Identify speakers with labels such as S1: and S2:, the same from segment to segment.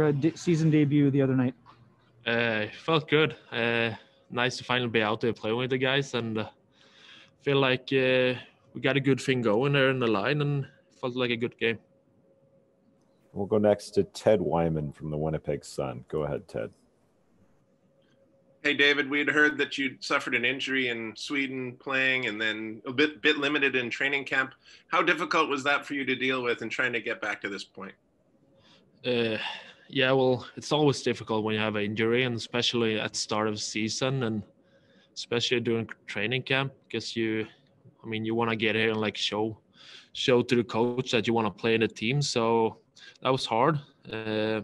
S1: uh, de- season debut the other night?
S2: Uh, felt good. Uh, nice to finally be out there playing with the guys, and uh, feel like uh, we got a good thing going there in the line, and felt like a good game.
S3: We'll go next to Ted Wyman from the Winnipeg Sun. Go ahead, Ted.
S4: Hey, David, we had heard that you suffered an injury in Sweden playing and then a bit, bit limited in training camp. How difficult was that for you to deal with and trying to get back to this point?
S2: Uh, yeah, well, it's always difficult when you have an injury, and especially at start of season, and especially during training camp, because you, I mean, you want to get here and like show, show to the coach that you want to play in the team. So that was hard. Uh,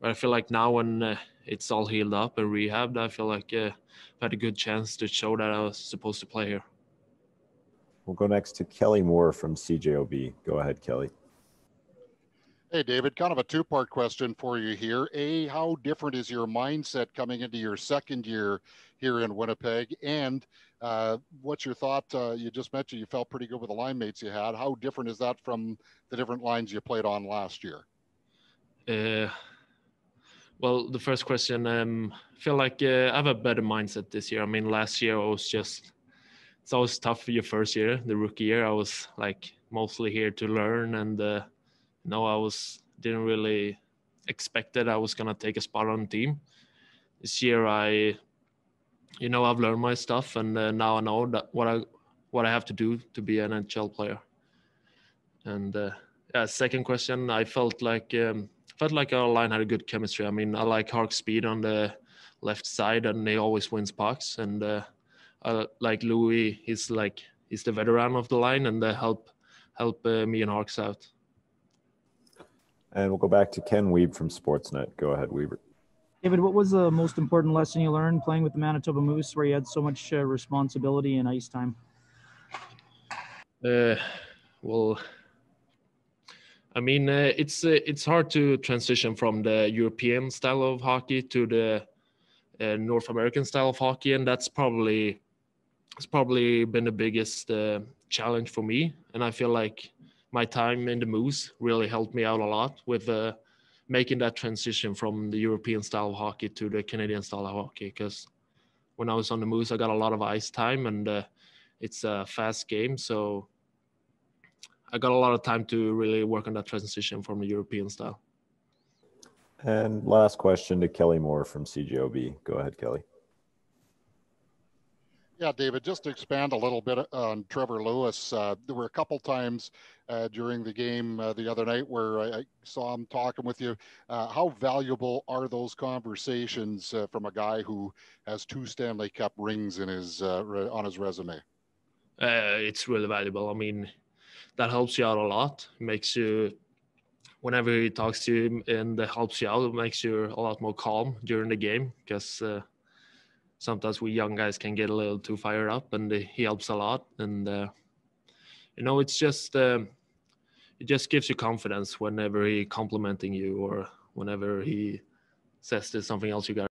S2: but I feel like now when uh, it's all healed up and rehabbed, I feel like uh, I've had a good chance to show that I was supposed to play here.
S3: We'll go next to Kelly Moore from CJOB. Go ahead, Kelly.
S5: Hey, David, kind of a two part question for you here. A, how different is your mindset coming into your second year here in Winnipeg? And uh, what's your thought? Uh, you just mentioned you felt pretty good with the line mates you had. How different is that from the different lines you played on last year?
S2: Uh, well, the first question, um, I feel like uh, I have a better mindset this year. I mean, last year I was just, it's always tough for your first year, the rookie year. I was like mostly here to learn, and uh, you know, I was didn't really expect that I was gonna take a spot on the team. This year, I, you know, I've learned my stuff, and uh, now I know that what I what I have to do to be an NHL player. And uh, yeah, second question, I felt like. Um, felt like our line had a good chemistry. I mean, I like Hark's speed on the left side, and he always wins pucks. And uh, I like Lewis. He's like he's the veteran of the line, and they help help uh, me and Harks out.
S3: And we'll go back to Ken Wiebe from Sportsnet. Go ahead, Weaver.
S1: David, what was the most important lesson you learned playing with the Manitoba Moose, where you had so much uh, responsibility and ice time?
S2: Uh, well, I mean, uh, it's uh, it's hard to transition from the European style of hockey to the uh, North American style of hockey, and that's probably it's probably been the biggest uh, challenge for me. And I feel like my time in the Moose really helped me out a lot with uh, making that transition from the European style of hockey to the Canadian style of hockey. Because when I was on the Moose, I got a lot of ice time, and uh, it's a fast game, so I got a lot of time to really work on that transition from the European style.
S3: And last question to Kelly Moore from CJOB. Go ahead, Kelly.
S5: Yeah, David, just to expand a little bit on Trevor Lewis, uh, there were a couple times uh, during the game uh, the other night where I saw him talking with you. Uh, how valuable are those conversations uh, from a guy who has two Stanley Cup rings in his uh, on his resume?
S2: it's really valuable. I mean, that helps you out a lot. Makes you whenever he talks to you and helps you out, it makes you a lot more calm during the game because sometimes we young guys can get a little too fired up, and uh, he helps a lot. And uh, you know, it's just um, it just gives you confidence whenever he complimenting you or whenever he says there's something else you got